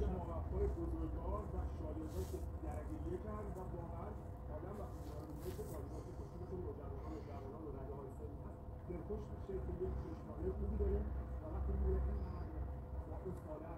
شناختهای بزرگوار و که و واقعا و رو و میشه که یک چشمانه خوبی داریم و وقتی می‌بینه این مرد و اون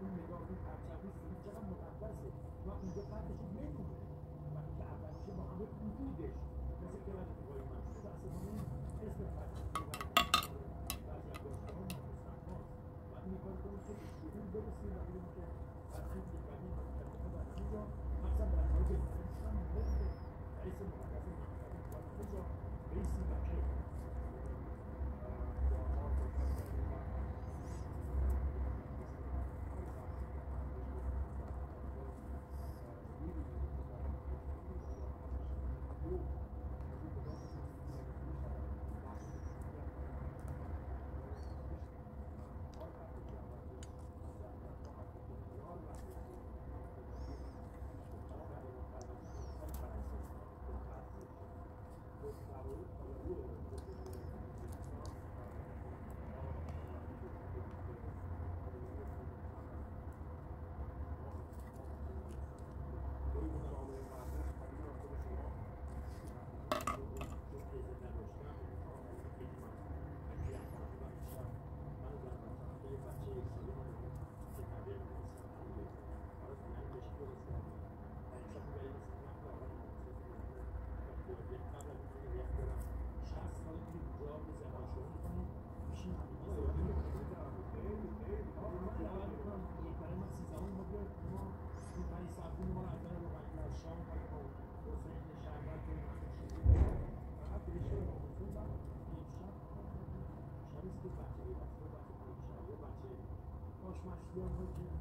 این نگاه این پرچمی سیری چقدر مقدسه و اونجا Thank you.